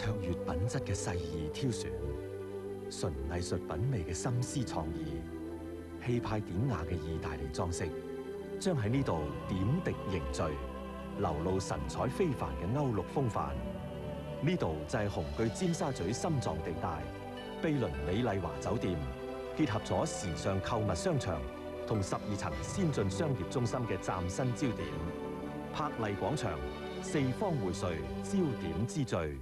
卓越品质嘅细意挑选，纯艺术品味嘅心思创意，气派典雅嘅意大利装饰，将喺呢度点滴凝聚，流露神采非凡嘅欧陆风范。呢度就系红巨尖沙咀心脏地带，贝伦美丽华酒店结合咗时尚购物商场同十二层先进商业中心嘅崭新焦点——柏丽广场四方汇萃焦点之最。